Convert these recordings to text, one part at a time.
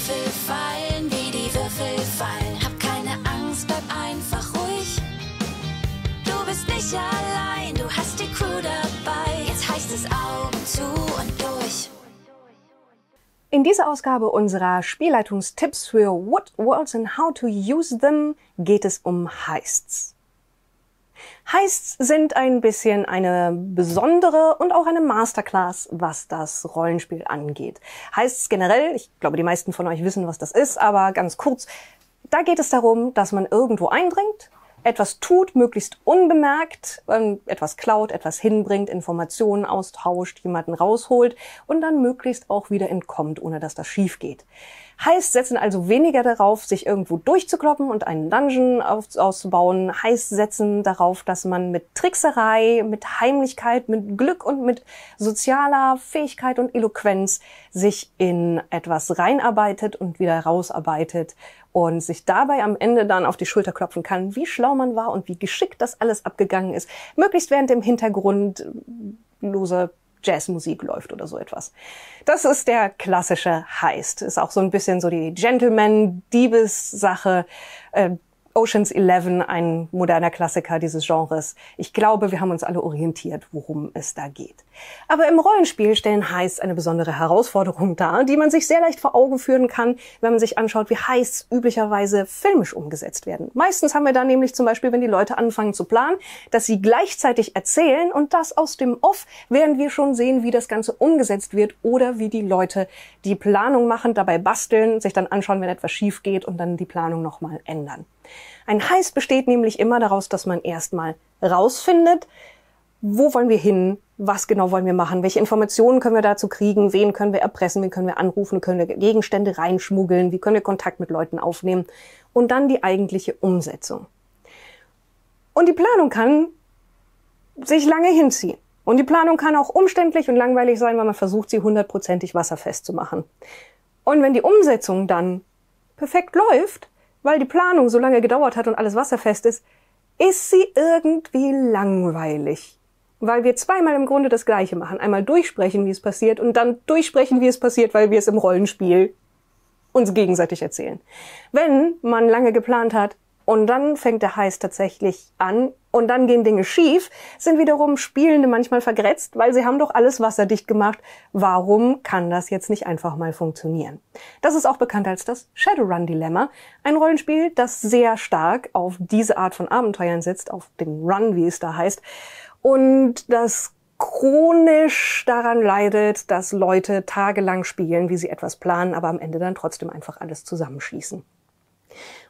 Würfel fallen, wie die Würfel fallen. Hab keine Angst, bleib einfach ruhig. Du bist nicht allein, du hast die Crew dabei. Jetzt heißt es Augen zu und durch. In dieser Ausgabe unserer Spielleitungstipps für What Worlds and How to Use Them geht es um Heists. Heists sind ein bisschen eine besondere und auch eine Masterclass, was das Rollenspiel angeht. Heists generell, ich glaube, die meisten von euch wissen, was das ist, aber ganz kurz, da geht es darum, dass man irgendwo eindringt, etwas tut, möglichst unbemerkt, ähm, etwas klaut, etwas hinbringt, Informationen austauscht, jemanden rausholt und dann möglichst auch wieder entkommt, ohne dass das schief geht. Heißt, setzen also weniger darauf, sich irgendwo durchzukloppen und einen Dungeon auf, auszubauen. Heißt, setzen darauf, dass man mit Trickserei, mit Heimlichkeit, mit Glück und mit sozialer Fähigkeit und Eloquenz sich in etwas reinarbeitet und wieder rausarbeitet und sich dabei am Ende dann auf die Schulter klopfen kann, wie schlau man war und wie geschickt das alles abgegangen ist. Möglichst während im Hintergrund lose Jazzmusik läuft oder so etwas. Das ist der klassische Heist. Ist auch so ein bisschen so die Gentleman-Diebes-Sache. Äh, Oceans 11, ein moderner Klassiker dieses Genres. Ich glaube, wir haben uns alle orientiert, worum es da geht. Aber im Rollenspiel stellen Heists eine besondere Herausforderung dar, die man sich sehr leicht vor Augen führen kann, wenn man sich anschaut, wie Heists üblicherweise filmisch umgesetzt werden. Meistens haben wir da nämlich zum Beispiel, wenn die Leute anfangen zu planen, dass sie gleichzeitig erzählen und das aus dem Off, während wir schon sehen, wie das Ganze umgesetzt wird oder wie die Leute die Planung machen, dabei basteln, sich dann anschauen, wenn etwas schief geht und dann die Planung nochmal ändern. Ein Heist besteht nämlich immer daraus, dass man erstmal rausfindet, wo wollen wir hin, was genau wollen wir machen, welche Informationen können wir dazu kriegen, wen können wir erpressen, wen können wir anrufen, können wir Gegenstände reinschmuggeln, wie können wir Kontakt mit Leuten aufnehmen und dann die eigentliche Umsetzung. Und die Planung kann sich lange hinziehen. Und die Planung kann auch umständlich und langweilig sein, weil man versucht, sie hundertprozentig wasserfest zu machen. Und wenn die Umsetzung dann perfekt läuft, weil die Planung so lange gedauert hat und alles wasserfest ist, ist sie irgendwie langweilig. Weil wir zweimal im Grunde das Gleiche machen. Einmal durchsprechen, wie es passiert, und dann durchsprechen, wie es passiert, weil wir es im Rollenspiel uns gegenseitig erzählen. Wenn man lange geplant hat, und dann fängt der Heiß tatsächlich an und dann gehen Dinge schief, sind wiederum Spielende manchmal vergrätzt, weil sie haben doch alles wasserdicht gemacht. Warum kann das jetzt nicht einfach mal funktionieren? Das ist auch bekannt als das Shadowrun-Dilemma, ein Rollenspiel, das sehr stark auf diese Art von Abenteuern setzt, auf den Run, wie es da heißt, und das chronisch daran leidet, dass Leute tagelang spielen, wie sie etwas planen, aber am Ende dann trotzdem einfach alles zusammenschließen.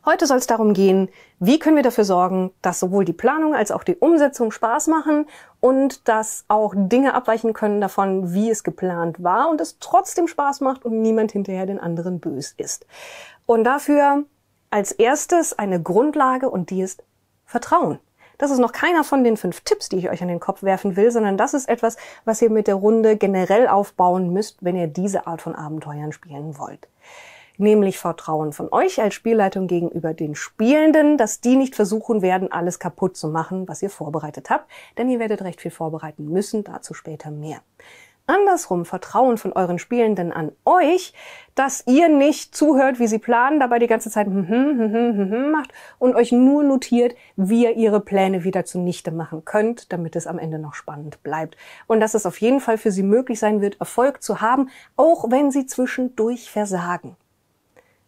Heute soll es darum gehen, wie können wir dafür sorgen, dass sowohl die Planung als auch die Umsetzung Spaß machen und dass auch Dinge abweichen können davon, wie es geplant war und es trotzdem Spaß macht und niemand hinterher den anderen bös ist. Und dafür als erstes eine Grundlage und die ist Vertrauen. Das ist noch keiner von den fünf Tipps, die ich euch an den Kopf werfen will, sondern das ist etwas, was ihr mit der Runde generell aufbauen müsst, wenn ihr diese Art von Abenteuern spielen wollt nämlich Vertrauen von euch als Spielleitung gegenüber den Spielenden, dass die nicht versuchen werden, alles kaputt zu machen, was ihr vorbereitet habt, denn ihr werdet recht viel vorbereiten müssen, dazu später mehr. Andersrum Vertrauen von euren Spielenden an euch, dass ihr nicht zuhört, wie sie planen, dabei die ganze Zeit hm, hm, hm, hm, hm, macht und euch nur notiert, wie ihr ihre Pläne wieder zunichte machen könnt, damit es am Ende noch spannend bleibt. Und dass es auf jeden Fall für sie möglich sein wird, Erfolg zu haben, auch wenn sie zwischendurch versagen.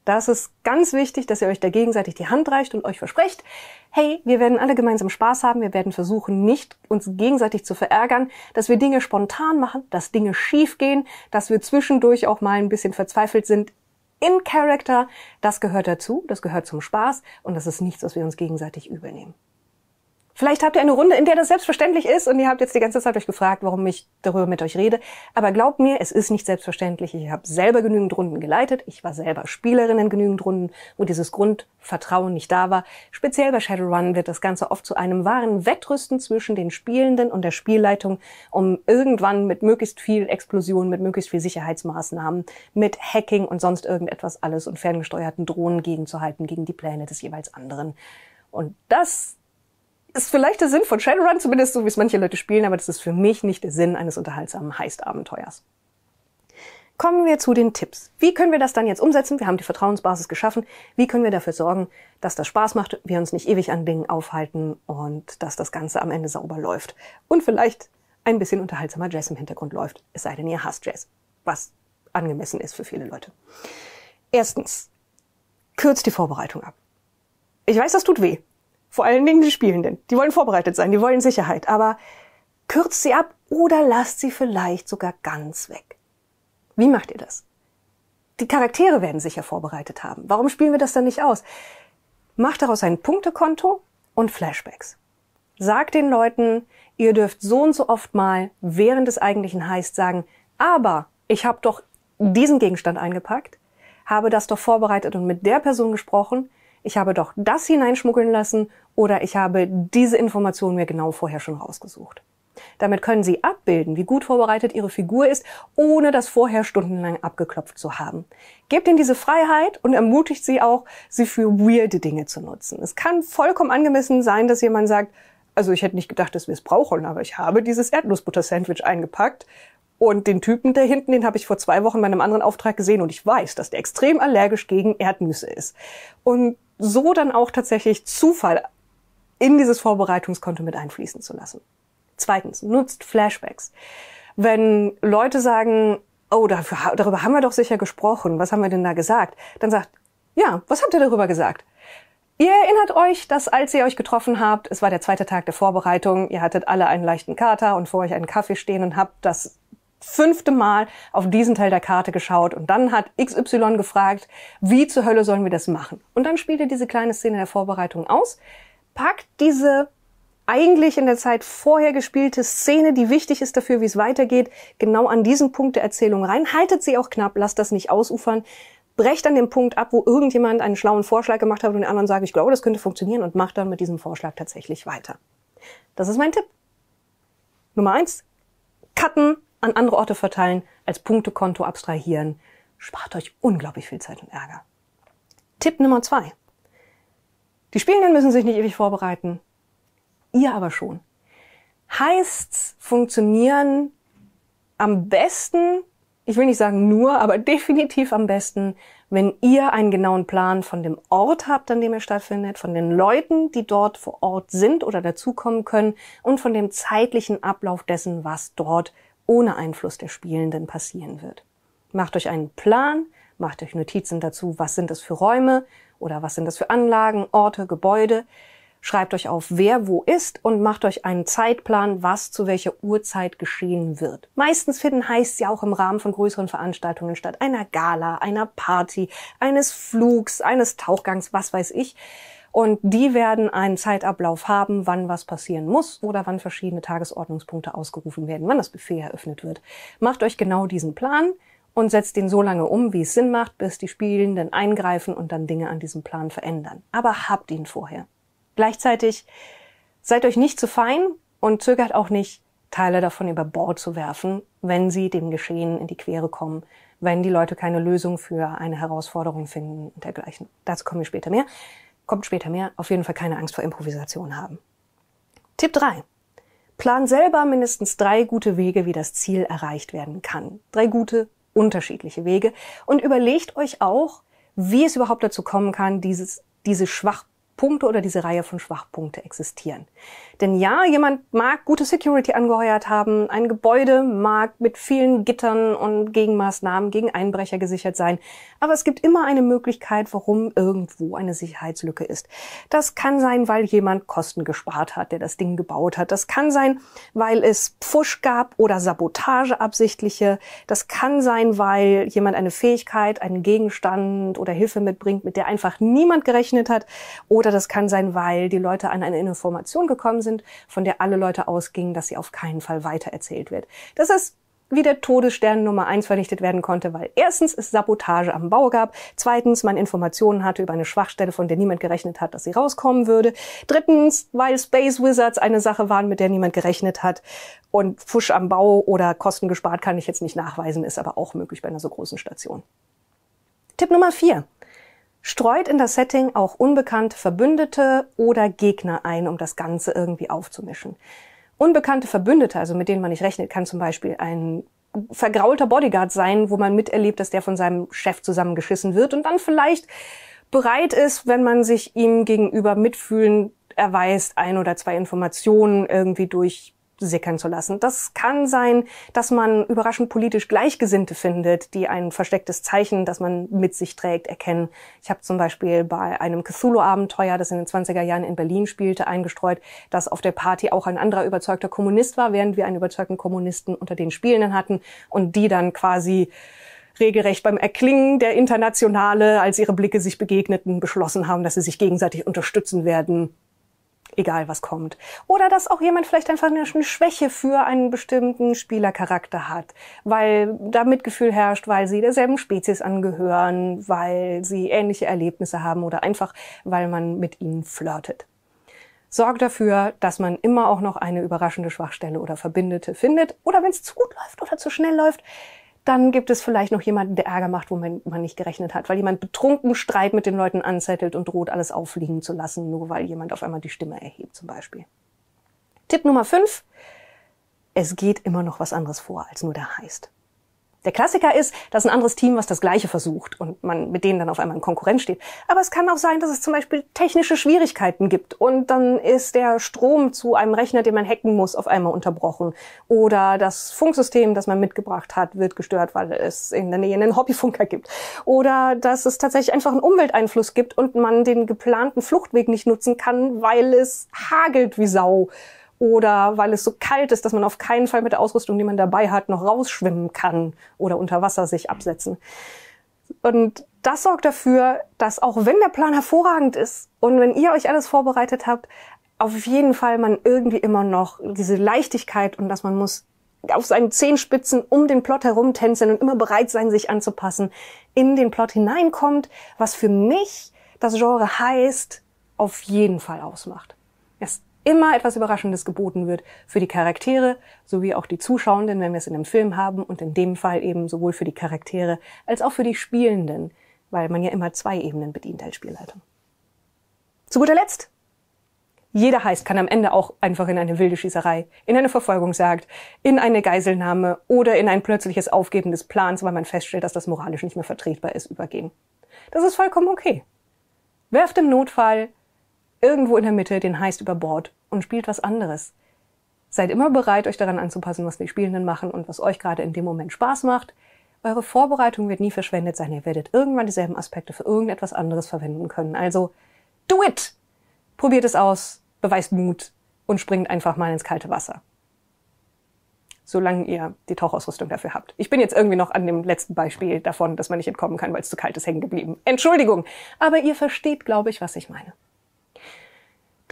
Das ist ganz wichtig, dass ihr euch da gegenseitig die Hand reicht und euch versprecht, hey, wir werden alle gemeinsam Spaß haben, wir werden versuchen, nicht uns gegenseitig zu verärgern, dass wir Dinge spontan machen, dass Dinge schief gehen, dass wir zwischendurch auch mal ein bisschen verzweifelt sind in Character. Das gehört dazu, das gehört zum Spaß und das ist nichts, was wir uns gegenseitig übernehmen. Vielleicht habt ihr eine Runde, in der das selbstverständlich ist und ihr habt jetzt die ganze Zeit euch gefragt, warum ich darüber mit euch rede. Aber glaubt mir, es ist nicht selbstverständlich. Ich habe selber genügend Runden geleitet. Ich war selber Spielerin in genügend Runden, wo dieses Grundvertrauen nicht da war. Speziell bei Shadowrun wird das Ganze oft zu einem wahren Wettrüsten zwischen den Spielenden und der Spielleitung, um irgendwann mit möglichst viel Explosion, mit möglichst viel Sicherheitsmaßnahmen, mit Hacking und sonst irgendetwas alles und ferngesteuerten Drohnen gegenzuhalten gegen die Pläne des jeweils anderen. Und das ist vielleicht der Sinn von Shadowrun, zumindest so wie es manche Leute spielen, aber das ist für mich nicht der Sinn eines unterhaltsamen Heist-Abenteuers. Kommen wir zu den Tipps. Wie können wir das dann jetzt umsetzen? Wir haben die Vertrauensbasis geschaffen. Wie können wir dafür sorgen, dass das Spaß macht, wir uns nicht ewig an Dingen aufhalten und dass das Ganze am Ende sauber läuft? Und vielleicht ein bisschen unterhaltsamer Jazz im Hintergrund läuft. Es sei denn, ihr hasst Jazz. Was angemessen ist für viele Leute. Erstens, kürzt die Vorbereitung ab. Ich weiß, das tut weh. Vor allen Dingen die Spielenden. Die wollen vorbereitet sein, die wollen Sicherheit. Aber kürzt sie ab oder lasst sie vielleicht sogar ganz weg. Wie macht ihr das? Die Charaktere werden sicher vorbereitet haben. Warum spielen wir das dann nicht aus? Macht daraus ein Punktekonto und Flashbacks. Sagt den Leuten, ihr dürft so und so oft mal während des eigentlichen Heists sagen, aber ich habe doch diesen Gegenstand eingepackt, habe das doch vorbereitet und mit der Person gesprochen, ich habe doch das hineinschmuggeln lassen oder ich habe diese Information mir genau vorher schon rausgesucht. Damit können Sie abbilden, wie gut vorbereitet Ihre Figur ist, ohne das vorher stundenlang abgeklopft zu haben. Gebt Ihnen diese Freiheit und ermutigt Sie auch, sie für weirde Dinge zu nutzen. Es kann vollkommen angemessen sein, dass jemand sagt, also ich hätte nicht gedacht, dass wir es brauchen, aber ich habe dieses Erdnussbutter-Sandwich eingepackt und den Typen da hinten, den habe ich vor zwei Wochen bei einem anderen Auftrag gesehen und ich weiß, dass der extrem allergisch gegen Erdnüsse ist. Und so dann auch tatsächlich Zufall in dieses Vorbereitungskonto mit einfließen zu lassen. Zweitens, nutzt Flashbacks. Wenn Leute sagen, oh, dafür, darüber haben wir doch sicher gesprochen, was haben wir denn da gesagt? Dann sagt, ja, was habt ihr darüber gesagt? Ihr erinnert euch, dass als ihr euch getroffen habt, es war der zweite Tag der Vorbereitung, ihr hattet alle einen leichten Kater und vor euch einen Kaffee stehen und habt das fünfte Mal auf diesen Teil der Karte geschaut und dann hat XY gefragt, wie zur Hölle sollen wir das machen? Und dann spielt ihr diese kleine Szene der Vorbereitung aus, packt diese eigentlich in der Zeit vorher gespielte Szene, die wichtig ist dafür, wie es weitergeht, genau an diesen Punkt der Erzählung rein. Haltet sie auch knapp, lasst das nicht ausufern. Brecht an dem Punkt ab, wo irgendjemand einen schlauen Vorschlag gemacht hat und die anderen sagen, ich glaube, das könnte funktionieren und macht dann mit diesem Vorschlag tatsächlich weiter. Das ist mein Tipp. Nummer eins, cutten, an andere Orte verteilen, als Punktekonto abstrahieren. Spart euch unglaublich viel Zeit und Ärger. Tipp Nummer zwei. Die Spielenden müssen sich nicht ewig vorbereiten ihr aber schon. Heißt's funktionieren am besten, ich will nicht sagen nur, aber definitiv am besten, wenn ihr einen genauen Plan von dem Ort habt, an dem er stattfindet, von den Leuten, die dort vor Ort sind oder dazukommen können und von dem zeitlichen Ablauf dessen, was dort ohne Einfluss der Spielenden passieren wird. Macht euch einen Plan, macht euch Notizen dazu, was sind das für Räume oder was sind das für Anlagen, Orte, Gebäude, Schreibt euch auf, wer wo ist und macht euch einen Zeitplan, was zu welcher Uhrzeit geschehen wird. Meistens finden heißt ja auch im Rahmen von größeren Veranstaltungen statt, einer Gala, einer Party, eines Flugs, eines Tauchgangs, was weiß ich. Und die werden einen Zeitablauf haben, wann was passieren muss oder wann verschiedene Tagesordnungspunkte ausgerufen werden, wann das Buffet eröffnet wird. Macht euch genau diesen Plan und setzt den so lange um, wie es Sinn macht, bis die Spielenden eingreifen und dann Dinge an diesem Plan verändern. Aber habt ihn vorher. Gleichzeitig seid euch nicht zu fein und zögert auch nicht, Teile davon über Bord zu werfen, wenn sie dem Geschehen in die Quere kommen, wenn die Leute keine Lösung für eine Herausforderung finden und dergleichen. Dazu kommen wir später mehr. Kommt später mehr. Auf jeden Fall keine Angst vor Improvisation haben. Tipp 3. Plan selber mindestens drei gute Wege, wie das Ziel erreicht werden kann. Drei gute, unterschiedliche Wege. Und überlegt euch auch, wie es überhaupt dazu kommen kann, dieses, diese Schwach Punkte oder diese Reihe von Schwachpunkte existieren. Denn ja, jemand mag gute Security angeheuert haben, ein Gebäude mag mit vielen Gittern und Gegenmaßnahmen gegen Einbrecher gesichert sein, aber es gibt immer eine Möglichkeit, warum irgendwo eine Sicherheitslücke ist. Das kann sein, weil jemand Kosten gespart hat, der das Ding gebaut hat. Das kann sein, weil es Pfusch gab oder Sabotage absichtliche. Das kann sein, weil jemand eine Fähigkeit, einen Gegenstand oder Hilfe mitbringt, mit der einfach niemand gerechnet hat. Oder das kann sein, weil die Leute an eine Information gekommen sind, von der alle Leute ausgingen, dass sie auf keinen Fall weitererzählt wird. Das ist wie der Todesstern Nummer eins vernichtet werden konnte, weil erstens es Sabotage am Bau gab, zweitens man Informationen hatte über eine Schwachstelle, von der niemand gerechnet hat, dass sie rauskommen würde, drittens, weil Space Wizards eine Sache waren, mit der niemand gerechnet hat und Fusch am Bau oder Kosten gespart kann ich jetzt nicht nachweisen, ist aber auch möglich bei einer so großen Station. Tipp Nummer vier. Streut in das Setting auch unbekannte Verbündete oder Gegner ein, um das Ganze irgendwie aufzumischen. Unbekannte Verbündete, also mit denen man nicht rechnet, kann zum Beispiel ein vergraulter Bodyguard sein, wo man miterlebt, dass der von seinem Chef zusammengeschissen wird und dann vielleicht bereit ist, wenn man sich ihm gegenüber mitfühlen erweist, ein oder zwei Informationen irgendwie durch sickern zu lassen. Das kann sein, dass man überraschend politisch Gleichgesinnte findet, die ein verstecktes Zeichen, das man mit sich trägt, erkennen. Ich habe zum Beispiel bei einem Cthulhu-Abenteuer, das in den 20er Jahren in Berlin spielte, eingestreut, dass auf der Party auch ein anderer überzeugter Kommunist war, während wir einen überzeugten Kommunisten unter den Spielenden hatten und die dann quasi regelrecht beim Erklingen der Internationale, als ihre Blicke sich begegneten, beschlossen haben, dass sie sich gegenseitig unterstützen werden egal was kommt. Oder dass auch jemand vielleicht einfach eine Schwäche für einen bestimmten Spielercharakter hat, weil da Mitgefühl herrscht, weil sie derselben Spezies angehören, weil sie ähnliche Erlebnisse haben oder einfach, weil man mit ihnen flirtet. Sorgt dafür, dass man immer auch noch eine überraschende Schwachstelle oder Verbindete findet. Oder wenn es zu gut läuft oder zu schnell läuft, dann gibt es vielleicht noch jemanden, der Ärger macht, wo man, man nicht gerechnet hat, weil jemand betrunken Streit mit den Leuten anzettelt und droht, alles auffliegen zu lassen, nur weil jemand auf einmal die Stimme erhebt zum Beispiel. Tipp Nummer 5. Es geht immer noch was anderes vor, als nur der heißt. Der Klassiker ist, dass ein anderes Team was das Gleiche versucht und man mit denen dann auf einmal in Konkurrenz steht. Aber es kann auch sein, dass es zum Beispiel technische Schwierigkeiten gibt und dann ist der Strom zu einem Rechner, den man hacken muss, auf einmal unterbrochen. Oder das Funksystem, das man mitgebracht hat, wird gestört, weil es in der Nähe einen Hobbyfunker gibt. Oder dass es tatsächlich einfach einen Umwelteinfluss gibt und man den geplanten Fluchtweg nicht nutzen kann, weil es hagelt wie Sau oder weil es so kalt ist, dass man auf keinen Fall mit der Ausrüstung, die man dabei hat, noch rausschwimmen kann oder unter Wasser sich absetzen. Und das sorgt dafür, dass auch wenn der Plan hervorragend ist und wenn ihr euch alles vorbereitet habt, auf jeden Fall man irgendwie immer noch diese Leichtigkeit und dass man muss auf seinen Zehenspitzen um den Plot herumtänzeln und immer bereit sein, sich anzupassen, in den Plot hineinkommt, was für mich das Genre heißt, auf jeden Fall ausmacht. Es immer etwas Überraschendes geboten wird für die Charaktere sowie auch die Zuschauenden, wenn wir es in einem Film haben und in dem Fall eben sowohl für die Charaktere als auch für die Spielenden, weil man ja immer zwei Ebenen bedient als Spielleitung. Zu guter Letzt, jeder Heist kann am Ende auch einfach in eine wilde Schießerei, in eine Verfolgungsjagd, in eine Geiselnahme oder in ein plötzliches Aufgeben des Plans, weil man feststellt, dass das moralisch nicht mehr vertretbar ist, übergehen. Das ist vollkommen okay. Werft im Notfall irgendwo in der Mitte den Heist über Bord und spielt was anderes. Seid immer bereit, euch daran anzupassen, was die Spielenden machen und was euch gerade in dem Moment Spaß macht. Eure Vorbereitung wird nie verschwendet sein. Ihr werdet irgendwann dieselben Aspekte für irgendetwas anderes verwenden können. Also, do it! Probiert es aus, beweist Mut und springt einfach mal ins kalte Wasser. Solange ihr die Tauchausrüstung dafür habt. Ich bin jetzt irgendwie noch an dem letzten Beispiel davon, dass man nicht entkommen kann, weil es zu kalt ist, hängen geblieben. Entschuldigung. Aber ihr versteht, glaube ich, was ich meine.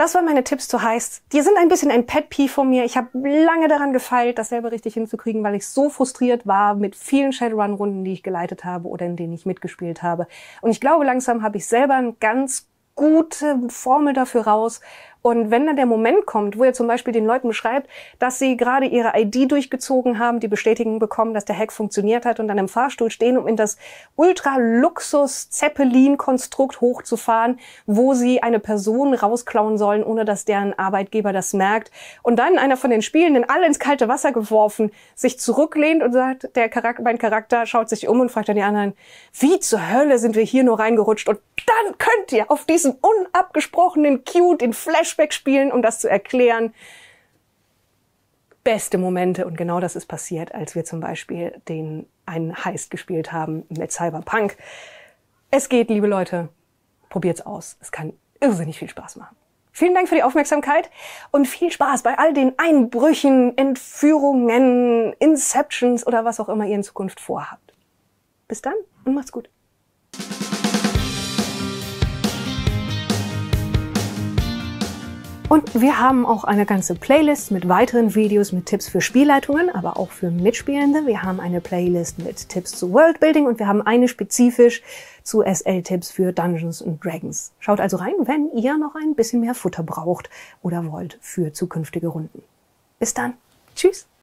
Das waren meine Tipps zu Heist. Die sind ein bisschen ein Pet Peeve von mir. Ich habe lange daran gefeilt, das selber richtig hinzukriegen, weil ich so frustriert war mit vielen Shadowrun-Runden, die ich geleitet habe oder in denen ich mitgespielt habe. Und ich glaube, langsam habe ich selber ein ganz gute Formel dafür raus. Und wenn dann der Moment kommt, wo ihr zum Beispiel den Leuten beschreibt, dass sie gerade ihre ID durchgezogen haben, die Bestätigung bekommen, dass der Hack funktioniert hat und dann im Fahrstuhl stehen, um in das Ultra-Luxus-Zeppelin-Konstrukt hochzufahren, wo sie eine Person rausklauen sollen, ohne dass deren Arbeitgeber das merkt. Und dann einer von den Spielenden alle ins kalte Wasser geworfen, sich zurücklehnt und sagt, der Charakter, mein Charakter schaut sich um und fragt dann die anderen, wie zur Hölle sind wir hier nur reingerutscht? Und dann könnt ihr auf diesen unabgesprochenen Cue den Flashback spielen, um das zu erklären. Beste Momente und genau das ist passiert, als wir zum Beispiel den einen Heist gespielt haben mit Cyberpunk. Es geht, liebe Leute, probiert's aus. Es kann irrsinnig viel Spaß machen. Vielen Dank für die Aufmerksamkeit und viel Spaß bei all den Einbrüchen, Entführungen, Inceptions oder was auch immer ihr in Zukunft vorhabt. Bis dann und macht's gut. Und wir haben auch eine ganze Playlist mit weiteren Videos mit Tipps für Spielleitungen, aber auch für Mitspielende. Wir haben eine Playlist mit Tipps zu Worldbuilding und wir haben eine spezifisch zu SL-Tipps für Dungeons and Dragons. Schaut also rein, wenn ihr noch ein bisschen mehr Futter braucht oder wollt für zukünftige Runden. Bis dann. Tschüss.